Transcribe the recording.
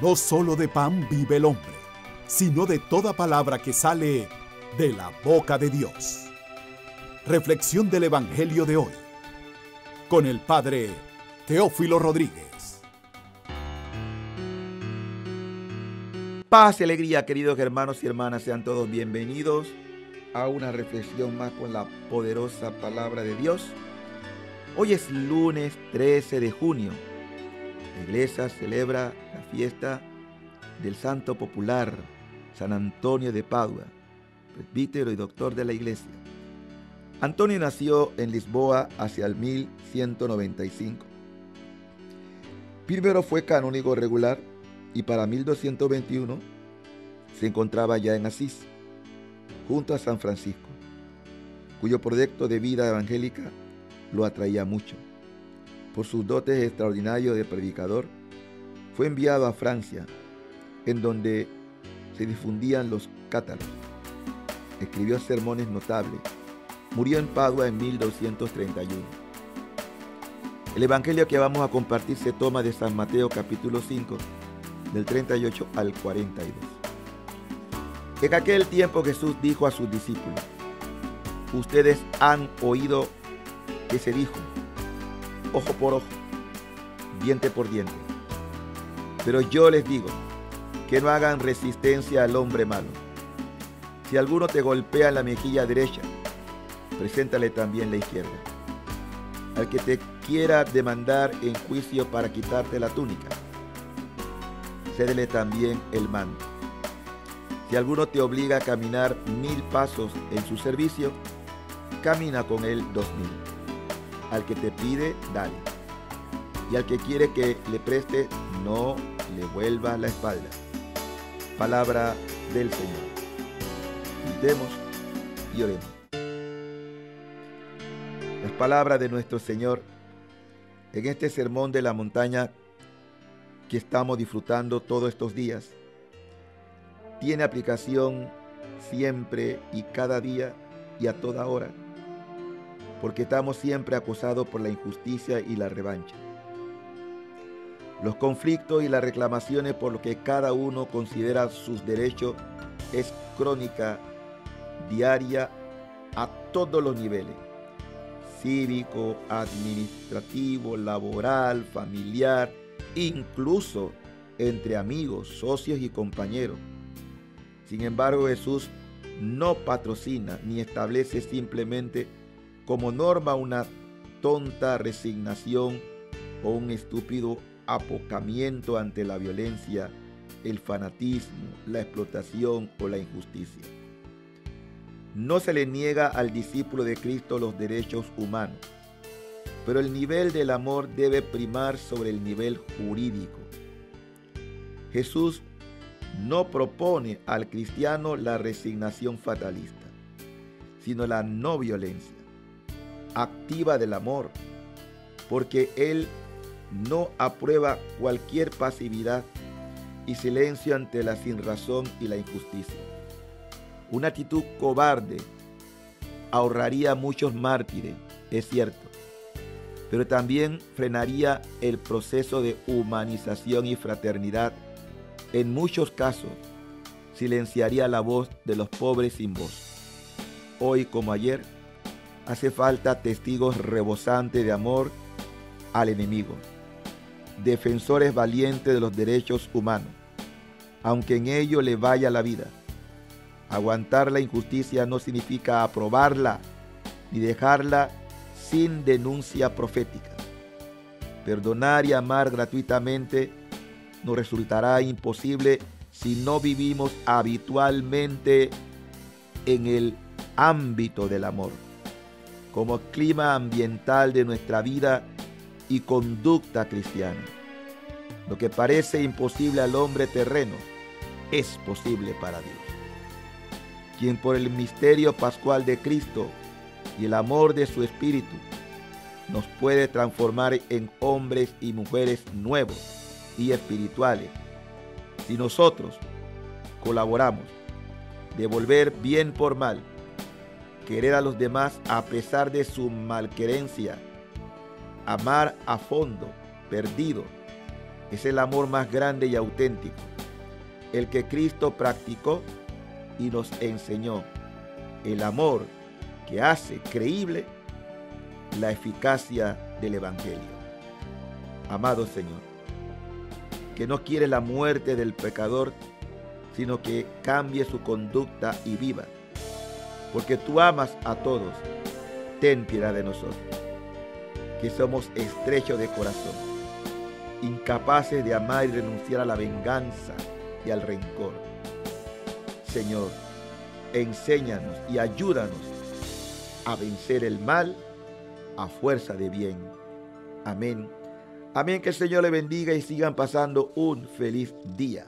No solo de pan vive el hombre, sino de toda palabra que sale de la boca de Dios. Reflexión del Evangelio de hoy con el Padre Teófilo Rodríguez. Paz y alegría, queridos hermanos y hermanas, sean todos bienvenidos a una reflexión más con la poderosa palabra de Dios. Hoy es lunes 13 de junio. La iglesia celebra la fiesta del Santo Popular San Antonio de Padua, presbítero y doctor de la iglesia. Antonio nació en Lisboa hacia el 1195. Primero fue canónigo regular y para 1221 se encontraba ya en Asís, junto a San Francisco, cuyo proyecto de vida evangélica lo atraía mucho. Por sus dotes extraordinarios de predicador, fue enviado a Francia, en donde se difundían los cátaros. Escribió sermones notables. Murió en Padua en 1231. El Evangelio que vamos a compartir se toma de San Mateo capítulo 5, del 38 al 42. En aquel tiempo Jesús dijo a sus discípulos, ustedes han oído que se dijo, ojo por ojo, diente por diente. Pero yo les digo, que no hagan resistencia al hombre malo. Si alguno te golpea en la mejilla derecha, preséntale también la izquierda. Al que te quiera demandar en juicio para quitarte la túnica, cédele también el manto. Si alguno te obliga a caminar mil pasos en su servicio, camina con él dos mil. Al que te pide, dale. Y al que quiere que le preste, no le vuelva la espalda palabra del Señor. Gritemos y oremos. Las palabras de nuestro Señor en este sermón de la montaña que estamos disfrutando todos estos días tiene aplicación siempre y cada día y a toda hora, porque estamos siempre acosados por la injusticia y la revancha los conflictos y las reclamaciones por lo que cada uno considera sus derechos es crónica diaria a todos los niveles, cívico, administrativo, laboral, familiar, incluso entre amigos, socios y compañeros. Sin embargo, Jesús no patrocina ni establece simplemente como norma una tonta resignación o un estúpido apocamiento ante la violencia, el fanatismo, la explotación o la injusticia. No se le niega al discípulo de Cristo los derechos humanos, pero el nivel del amor debe primar sobre el nivel jurídico. Jesús no propone al cristiano la resignación fatalista, sino la no violencia, activa del amor, porque Él no aprueba cualquier pasividad y silencio ante la sinrazón y la injusticia. Una actitud cobarde ahorraría muchos mártires, es cierto, pero también frenaría el proceso de humanización y fraternidad. En muchos casos, silenciaría la voz de los pobres sin voz. Hoy como ayer, hace falta testigos rebosantes de amor al enemigo defensores valientes de los derechos humanos, aunque en ello le vaya la vida. Aguantar la injusticia no significa aprobarla ni dejarla sin denuncia profética. Perdonar y amar gratuitamente nos resultará imposible si no vivimos habitualmente en el ámbito del amor. Como clima ambiental de nuestra vida, y conducta cristiana. Lo que parece imposible al hombre terreno es posible para Dios. Quien por el misterio pascual de Cristo y el amor de su Espíritu nos puede transformar en hombres y mujeres nuevos y espirituales si nosotros colaboramos, devolver bien por mal, querer a los demás a pesar de su malquerencia amar a fondo, perdido, Es el amor más grande y auténtico, el que Cristo practicó y nos enseñó. El amor que hace creíble la eficacia del Evangelio. Amado Señor, que no quiere la muerte del pecador, sino que cambie su conducta y viva. Porque tú amas a todos, ten piedad de nosotros, que somos estrechos de corazón, incapaces de amar y renunciar a la venganza y al rencor. Señor, enséñanos y ayúdanos a vencer el mal a fuerza de bien. Amén. Amén. Que el Señor le bendiga y sigan pasando un feliz día.